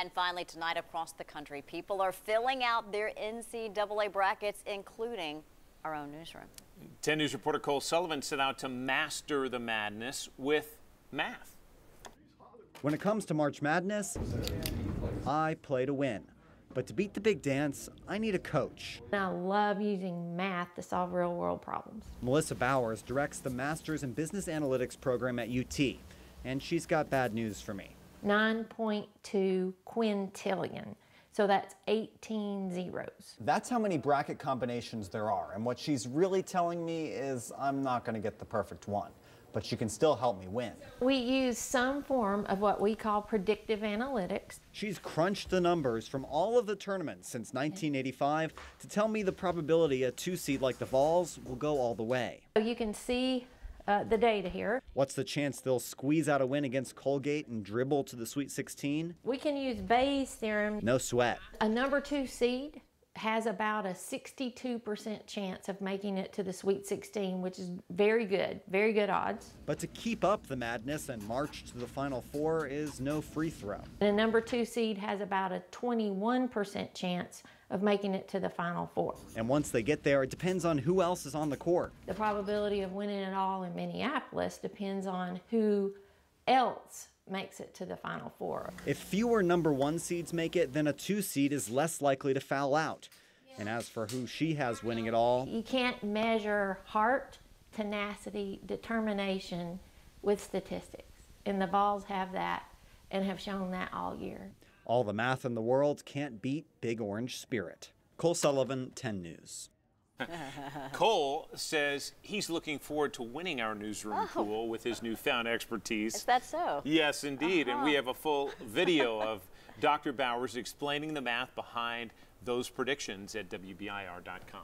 And finally, tonight across the country, people are filling out their NCAA brackets, including our own newsroom. 10 News reporter Cole Sullivan set out to master the madness with math. When it comes to March Madness, I play to win. But to beat the big dance, I need a coach. I love using math to solve real world problems. Melissa Bowers directs the Masters in Business Analytics program at UT, and she's got bad news for me. 9.2 quintillion. So that's 18 zeros. That's how many bracket combinations there are. And what she's really telling me is I'm not going to get the perfect one, but she can still help me win. We use some form of what we call predictive analytics. She's crunched the numbers from all of the tournaments since 1985 to tell me the probability a two seed like the Vols will go all the way. So you can see uh, the data here. What's the chance they'll squeeze out a win against Colgate and dribble to the Sweet 16? We can use Bayes' theorem. No sweat. A number two seed has about a 62% chance of making it to the Sweet 16, which is very good, very good odds. But to keep up the madness and march to the Final Four is no free throw. The number two seed has about a 21% chance of making it to the Final Four. And once they get there, it depends on who else is on the court. The probability of winning it all in Minneapolis depends on who else makes it to the Final Four. If fewer number one seeds make it, then a two seed is less likely to foul out. And as for who she has winning it all, you can't measure heart, tenacity, determination with statistics. And the Vols have that and have shown that all year. All the math in the world can't beat Big Orange Spirit. Cole Sullivan, 10 News. Cole says he's looking forward to winning our newsroom Oh. pool with his newfound expertise. Is that so? Yes, indeed. And we Uh-huh. have a full video of Dr. Bowers explaining the math behind those predictions at WBIR.com.